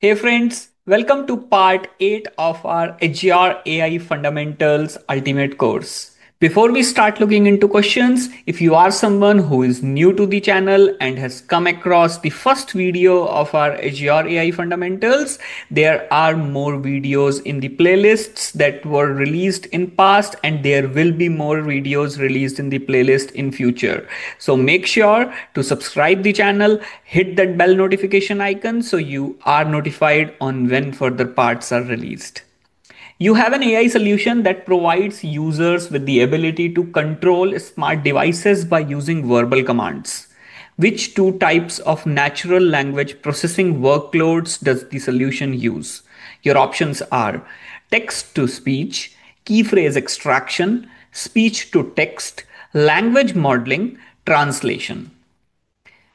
Hey friends, welcome to part 8 of our Azure AI Fundamentals Ultimate course. Before we start looking into questions, if you are someone who is new to the channel and has come across the first video of our Azure AI fundamentals, there are more videos in the playlists that were released in past and there will be more videos released in the playlist in future. So make sure to subscribe the channel, hit that bell notification icon so you are notified on when further parts are released. You have an AI solution that provides users with the ability to control smart devices by using verbal commands. Which two types of natural language processing workloads does the solution use? Your options are text to speech, key phrase extraction, speech to text, language modeling, translation.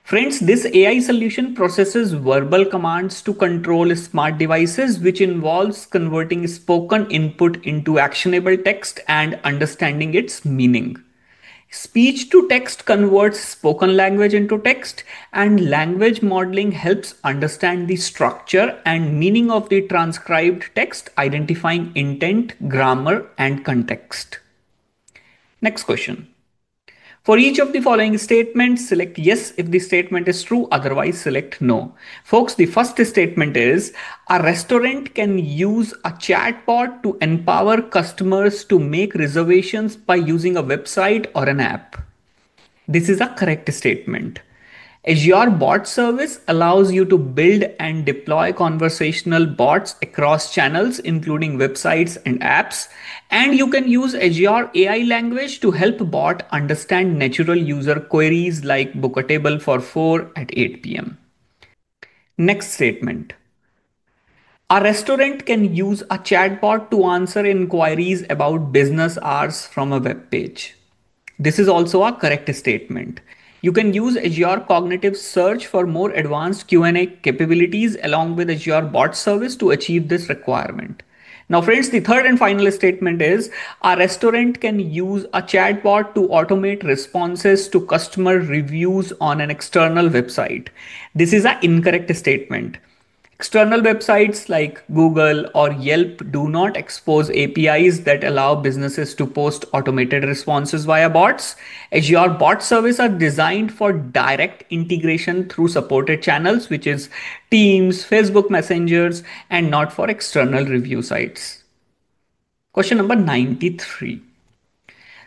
Friends, this AI solution processes verbal commands to control smart devices, which involves converting spoken input into actionable text and understanding its meaning. Speech to text converts spoken language into text, and language modeling helps understand the structure and meaning of the transcribed text, identifying intent, grammar, and context. Next question. For each of the following statements, select yes if the statement is true, otherwise select no. Folks, the first statement is a restaurant can use a chatbot to empower customers to make reservations by using a website or an app. This is a correct statement. Azure Bot Service allows you to build and deploy conversational bots across channels, including websites and apps. And you can use Azure AI language to help bot understand natural user queries like book a table for 4 at 8 p.m. Next statement. A restaurant can use a chatbot to answer inquiries about business hours from a web page. This is also a correct statement. You can use Azure Cognitive Search for more advanced Q&A capabilities along with Azure Bot Service to achieve this requirement. Now, friends, the third and final statement is a restaurant can use a chatbot to automate responses to customer reviews on an external website. This is an incorrect statement. External websites like Google or Yelp do not expose APIs that allow businesses to post automated responses via bots. Azure Bot Service are designed for direct integration through supported channels, which is Teams, Facebook Messengers, and not for external review sites. Question number 93.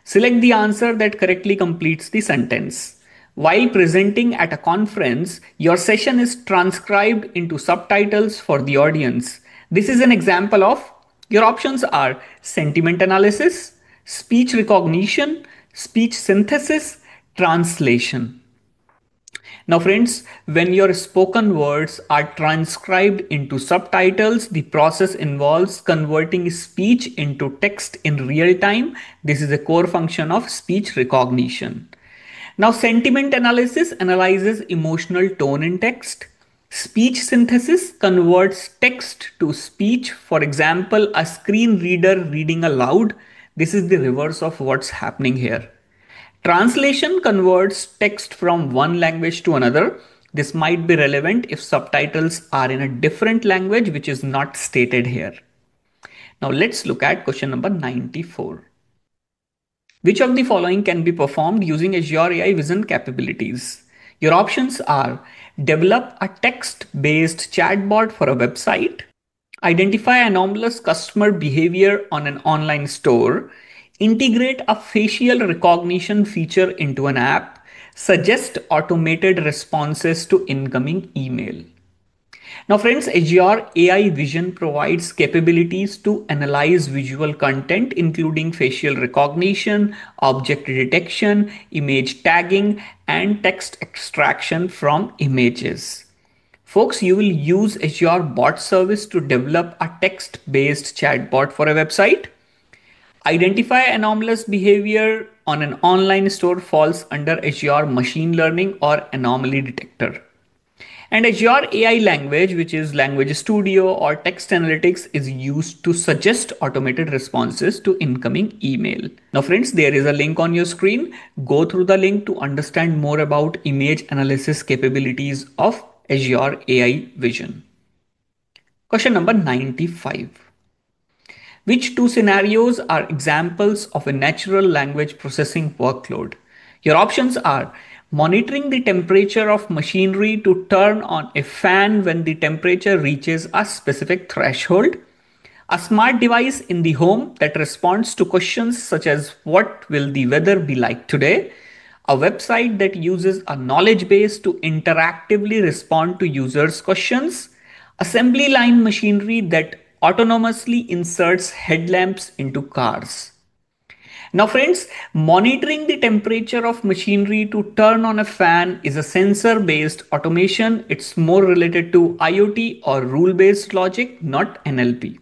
Select the answer that correctly completes the sentence. While presenting at a conference, your session is transcribed into subtitles for the audience. This is an example of your options are sentiment analysis, speech recognition, speech synthesis, translation. Now friends, when your spoken words are transcribed into subtitles, the process involves converting speech into text in real time. This is a core function of speech recognition. Now, sentiment analysis analyzes emotional tone in text. Speech synthesis converts text to speech. For example, a screen reader reading aloud. This is the reverse of what's happening here. Translation converts text from one language to another. This might be relevant if subtitles are in a different language, which is not stated here. Now let's look at question number 94. Which of the following can be performed using Azure AI Vision capabilities? Your options are develop a text-based chatbot for a website, identify anomalous customer behavior on an online store, integrate a facial recognition feature into an app, suggest automated responses to incoming email. Now friends, Azure AI Vision provides capabilities to analyze visual content, including facial recognition, object detection, image tagging, and text extraction from images. Folks, you will use Azure Bot Service to develop a text-based chatbot for a website. Identify anomalous behavior on an online store falls under Azure Machine Learning or Anomaly Detector And Azure AI language, which is Language Studio or Text Analytics, is used to suggest automated responses to incoming email. Now, friends, there is a link on your screen. Go through the link to understand more about image analysis capabilities of Azure AI Vision. Question number 95. Which two scenarios are examples of a natural language processing workload? Your options are monitoring the temperature of machinery to turn on a fan when the temperature reaches a specific threshold, a smart device in the home that responds to questions such as what will the weather be like today, a website that uses a knowledge base to interactively respond to users' questions, assembly line machinery that autonomously inserts headlamps into cars. Now friends, monitoring the temperature of machinery to turn on a fan is a sensor based automation. It's more related to IoT or rule based logic, not NLP.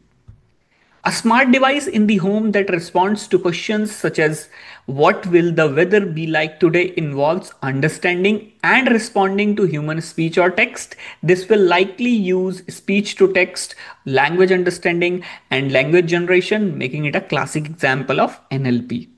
A smart device in the home that responds to questions such as what will the weather be like today involves understanding and responding to human speech or text. This will likely use speech to text, language understanding, and language generation, making it a classic example of NLP.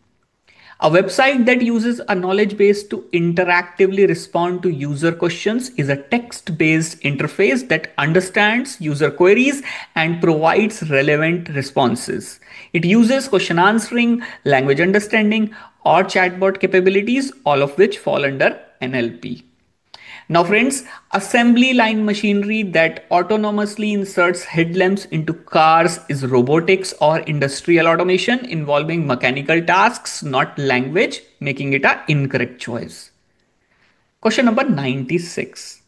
A website that uses a knowledge base to interactively respond to user questions is a text based interface that understands user queries and provides relevant responses. It uses question answering, language understanding, or chatbot capabilities, all of which fall under NLP. Now friends, assembly line machinery that autonomously inserts headlamps into cars is robotics or industrial automation involving mechanical tasks, not language, making it an incorrect choice. Question number 96.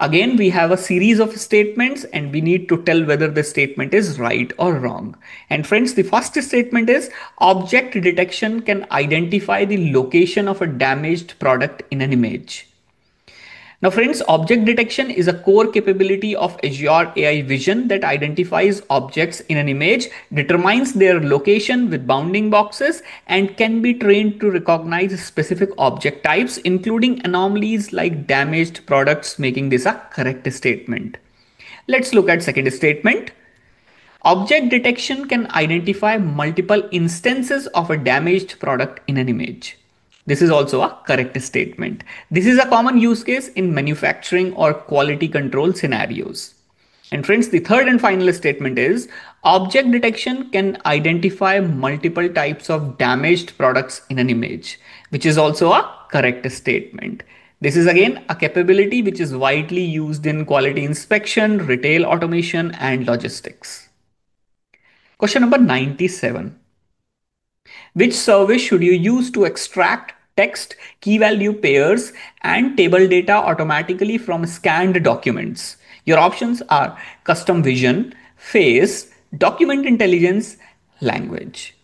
Again, we have a series of statements and we need to tell whether the statement is right or wrong. And friends, the first statement is object detection can identify the location of a damaged product in an image. Now friends, object detection is a core capability of Azure AI Vision that identifies objects in an image, determines their location with bounding boxes, and can be trained to recognize specific object types, including anomalies like damaged products, making this a correct statement. Let's look at second statement. Object detection can identify multiple instances of a damaged product in an image. This is also a correct statement. This is a common use case in manufacturing or quality control scenarios. And friends, the third and final statement is object detection can identify multiple types of damaged products in an image, which is also a correct statement. This is again a capability which is widely used in quality inspection, retail automation, and logistics. Question number 97. Which service should you use to extract text, key value pairs, and table data automatically from scanned documents? Your options are custom vision, face, document intelligence, language.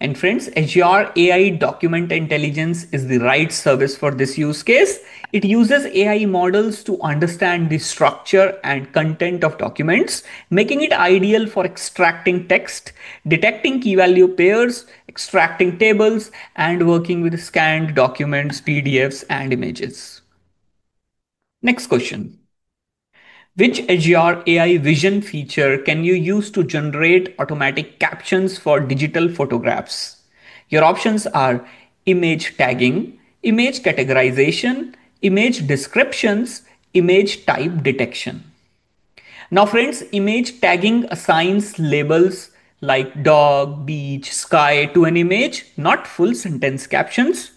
And friends, Azure AI Document Intelligence is the right service for this use case. It uses AI models to understand the structure and content of documents, making it ideal for extracting text, detecting key value pairs, extracting tables, and working with scanned documents, PDFs, and images. Next question. Which Azure AI Vision feature can you use to generate automatic captions for digital photographs? Your options are image tagging, image categorization, image descriptions, image type detection. Now friends, image tagging assigns labels like dog, beach, sky to an image, not full sentence captions.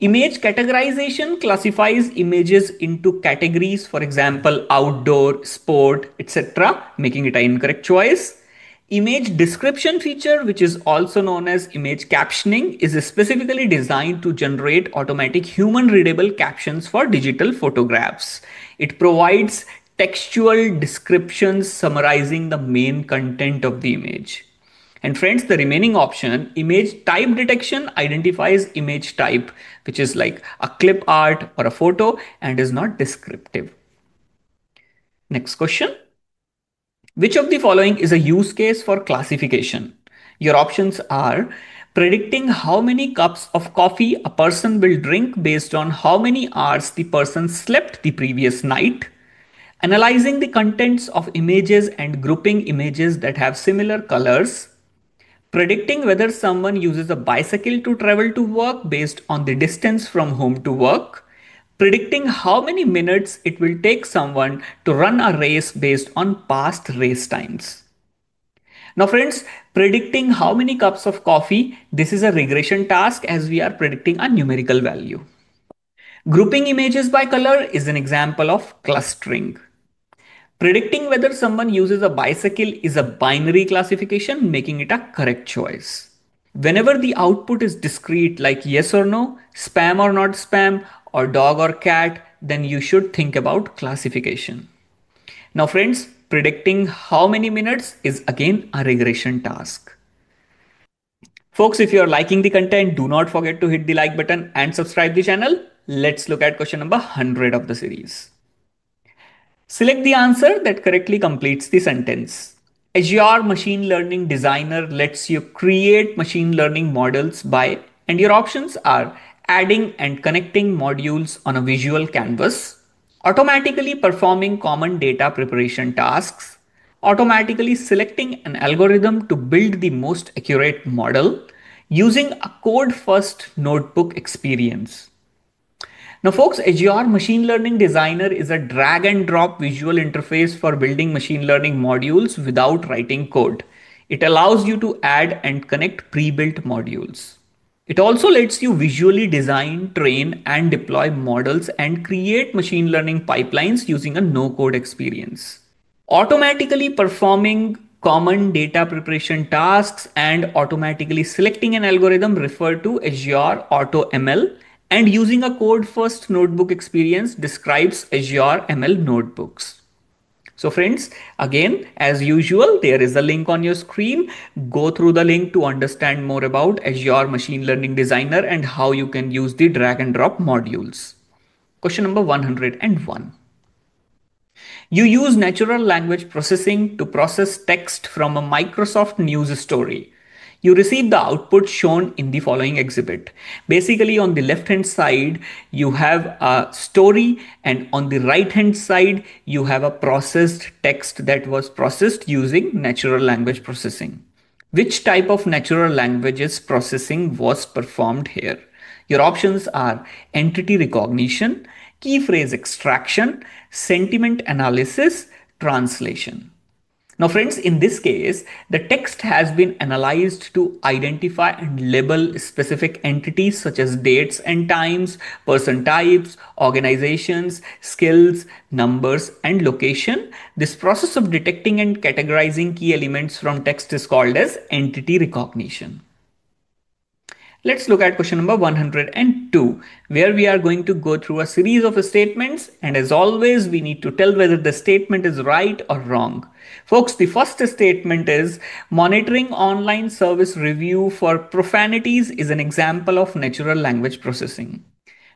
Image categorization classifies images into categories, for example, outdoor, sport, etc., making it an incorrect choice. Image description feature, which is also known as image captioning, is specifically designed to generate automatic human readable captions for digital photographs. It provides textual descriptions summarizing the main content of the image. And friends, the remaining option, image type detection identifies image type, which is like a clip art or a photo and is not descriptive. Next question. Which of the following is a use case for classification? Your options are predicting how many cups of coffee a person will drink based on how many hours the person slept the previous night, analyzing the contents of images and grouping images that have similar colors, predicting whether someone uses a bicycle to travel to work based on the distance from home to work, predicting how many minutes it will take someone to run a race based on past race times. Now friends, predicting how many cups of coffee, this is a regression task as we are predicting a numerical value. Grouping images by color is an example of clustering. Predicting whether someone uses a bicycle is a binary classification, making it a correct choice. Whenever the output is discrete like yes or no, spam or not spam, or dog or cat, then you should think about classification. Now friends, predicting how many minutes is again a regression task. Folks, if you are liking the content, do not forget to hit the like button and subscribe the channel. Let's look at question number 100 of the series. Select the answer that correctly completes the sentence. Azure Machine Learning Designer lets you create machine learning models by, and your options are adding and connecting modules on a visual canvas, automatically performing common data preparation tasks, automatically selecting an algorithm to build the most accurate model, using a code first notebook experience. Now folks, Azure Machine Learning Designer is a drag and drop visual interface for building machine learning modules without writing code. It allows you to add and connect pre-built modules. It also lets you visually design, train, and deploy models and create machine learning pipelines using a no-code experience. Automatically performing common data preparation tasks and automatically selecting an algorithm referred to as Azure AutoML and using a code first notebook experience describes Azure ML notebooks. So friends, again, as usual, there is a link on your screen. Go through the link to understand more about Azure Machine Learning Designer and how you can use the drag and drop modules. Question number 101. You use natural language processing to process text from a Microsoft news story you receive the output shown in the following exhibit. Basically on the left hand side, you have a story and on the right hand side, you have a processed text that was processed using natural language processing. Which type of natural languages processing was performed here? Your options are entity recognition, key phrase extraction, sentiment analysis, translation. Now friends, in this case, the text has been analyzed to identify and label specific entities such as dates and times, person types, organizations, skills, numbers, and location. This process of detecting and categorizing key elements from text is called as entity recognition. Let's look at question number 102, where we are going to go through a series of statements. And as always, we need to tell whether the statement is right or wrong. Folks, the first statement is monitoring online service review for profanities is an example of natural language processing.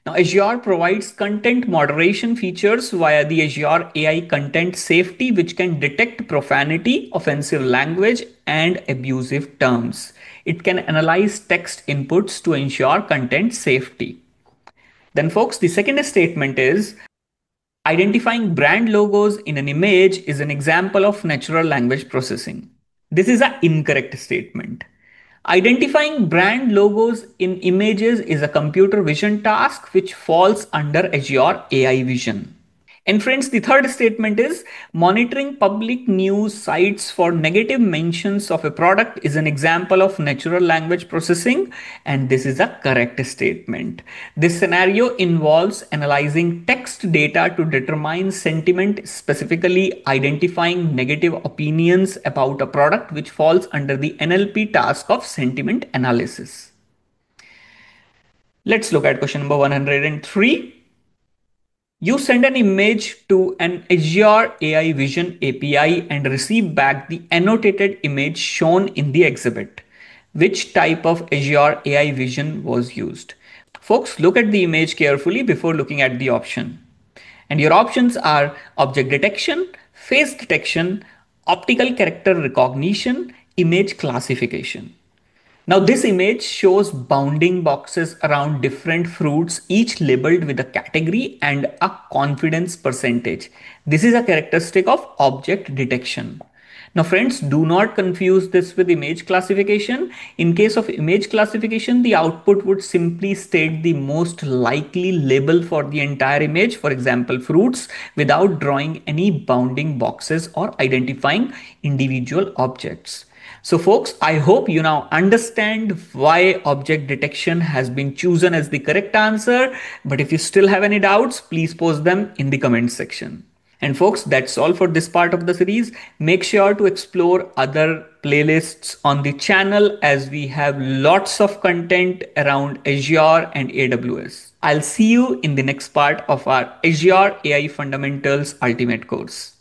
Now, Azure provides content moderation features via the Azure AI Content Safety, which can detect profanity, offensive language, and abusive terms. It can analyze text inputs to ensure content safety. Then folks, the second statement is identifying brand logos in an image is an example of natural language processing. This is an incorrect statement. Identifying brand logos in images is a computer vision task which falls under Azure AI Vision. And friends, the third statement is monitoring public news sites for negative mentions of a product is an example of natural language processing. And this is a correct statement. This scenario involves analyzing text data to determine sentiment, specifically identifying negative opinions about a product, which falls under the NLP task of sentiment analysis. Let's look at question number 103. You send an image to an Azure AI Vision API and receive back the annotated image shown in the exhibit. Which type of Azure AI Vision was used? Folks, look at the image carefully before looking at the option. And your options are object detection, face detection, optical character recognition, image classification. Now this image shows bounding boxes around different fruits, each labeled with a category and a confidence percentage. This is a characteristic of object detection. Now friends, do not confuse this with image classification. In case of image classification, the output would simply state the most likely label for the entire image, for example, fruits, without drawing any bounding boxes or identifying individual objects. So folks, I hope you now understand why object detection has been chosen as the correct answer. But if you still have any doubts, please post them in the comment section. And folks, that's all for this part of the series. Make sure to explore other playlists on the channel as we have lots of content around Azure and AWS. I'll see you in the next part of our Azure AI Fundamentals Ultimate course.